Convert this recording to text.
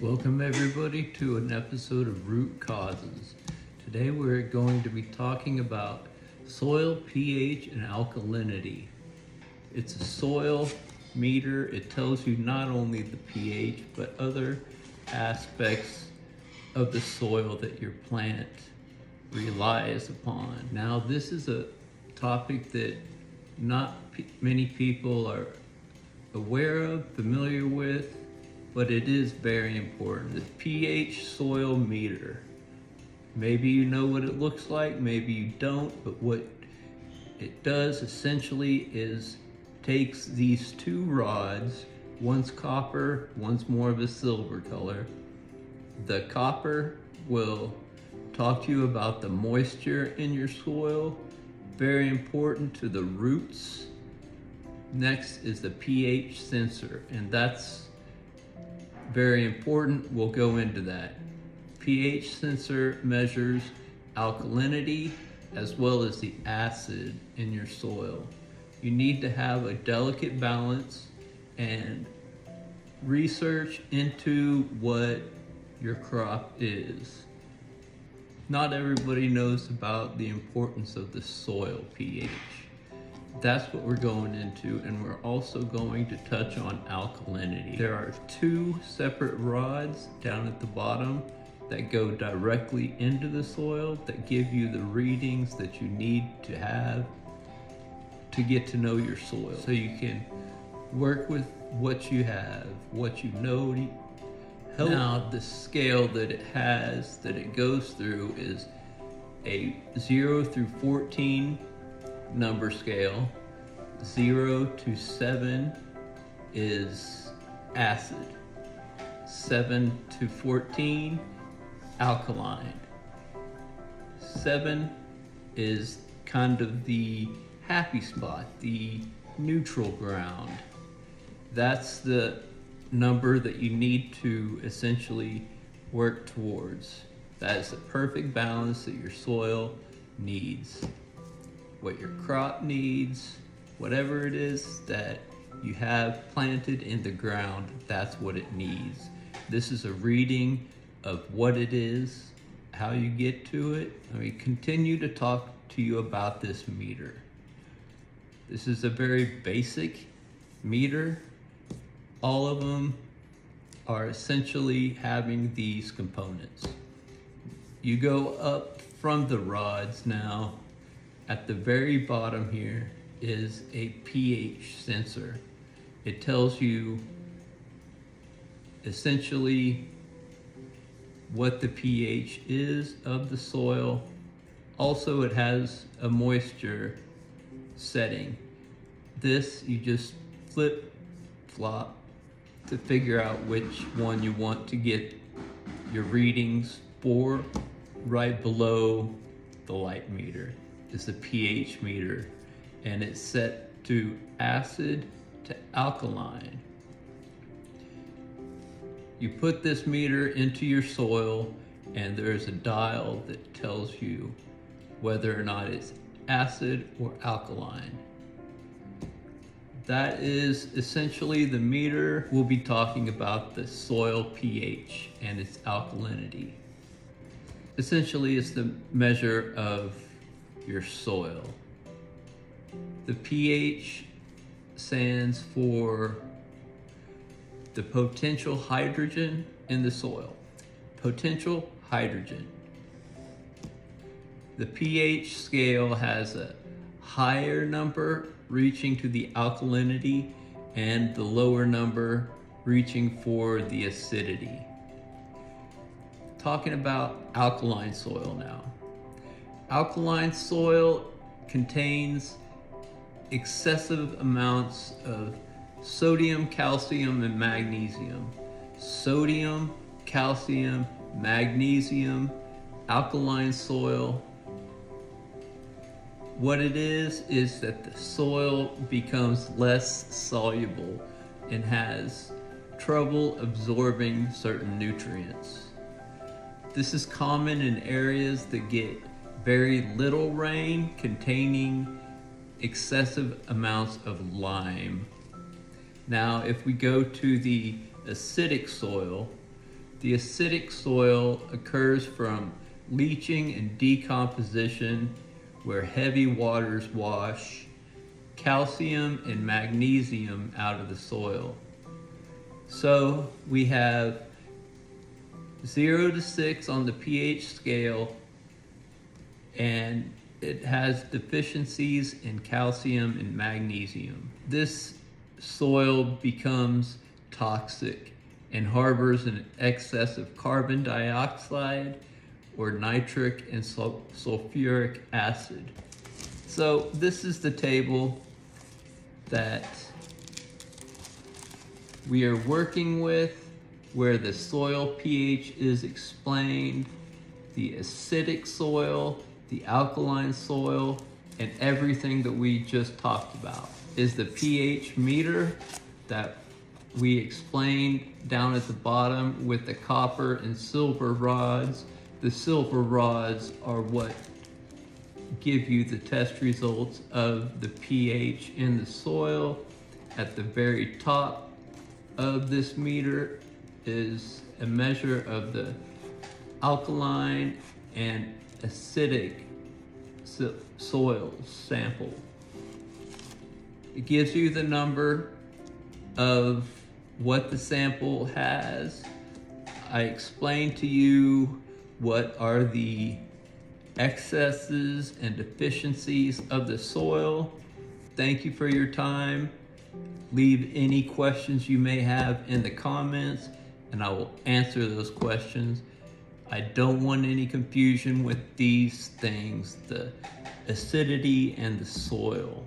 Welcome everybody to an episode of Root Causes. Today we're going to be talking about soil pH and alkalinity. It's a soil meter. It tells you not only the pH but other aspects of the soil that your plant relies upon. Now this is a topic that not many people are aware of, familiar with, but it is very important. The pH soil meter. Maybe you know what it looks like, maybe you don't, but what it does essentially is takes these two rods, one's copper, one's more of a silver color. The copper will talk to you about the moisture in your soil, very important to the roots. Next is the pH sensor, and that's very important. We'll go into that. pH sensor measures alkalinity as well as the acid in your soil. You need to have a delicate balance and research into what your crop is. Not everybody knows about the importance of the soil pH. That's what we're going into, and we're also going to touch on alkalinity. There are two separate rods down at the bottom that go directly into the soil that give you the readings that you need to have to get to know your soil. So you can work with what you have, what you know Help. Now, the scale that it has, that it goes through, is a 0 through 14 number scale. 0 to 7 is acid. 7 to 14, alkaline. 7 is kind of the happy spot, the neutral ground. That's the number that you need to essentially work towards. That is the perfect balance that your soil needs. What your crop needs, whatever it is that you have planted in the ground, that's what it needs. This is a reading of what it is, how you get to it. I mean, continue to talk to you about this meter. This is a very basic meter all of them are essentially having these components. You go up from the rods now, at the very bottom here is a pH sensor. It tells you essentially what the pH is of the soil. Also, it has a moisture setting. This, you just flip, flop, to figure out which one you want to get your readings for. Right below the light meter is the pH meter and it's set to acid to alkaline. You put this meter into your soil and there's a dial that tells you whether or not it's acid or alkaline. That is essentially the meter. We'll be talking about the soil pH and its alkalinity. Essentially, it's the measure of your soil. The pH stands for the potential hydrogen in the soil. Potential hydrogen. The pH scale has a higher number reaching to the alkalinity and the lower number reaching for the acidity. Talking about alkaline soil now. Alkaline soil contains excessive amounts of sodium, calcium, and magnesium. Sodium, calcium, magnesium, alkaline soil what it is, is that the soil becomes less soluble and has trouble absorbing certain nutrients. This is common in areas that get very little rain containing excessive amounts of lime. Now, if we go to the acidic soil, The acidic soil occurs from leaching and decomposition where heavy waters wash calcium and magnesium out of the soil. So we have 0 to 6 on the pH scale and it has deficiencies in calcium and magnesium. This soil becomes toxic and harbors an excess of carbon dioxide or nitric and sulfuric acid. So this is the table that we are working with where the soil pH is explained, the acidic soil, the alkaline soil, and everything that we just talked about is the pH meter that we explained down at the bottom with the copper and silver rods. The silver rods are what give you the test results of the pH in the soil. At the very top of this meter is a measure of the alkaline and acidic soil sample. It gives you the number of what the sample has. I explained to you what are the excesses and deficiencies of the soil. Thank you for your time. Leave any questions you may have in the comments and I will answer those questions. I don't want any confusion with these things, the acidity and the soil.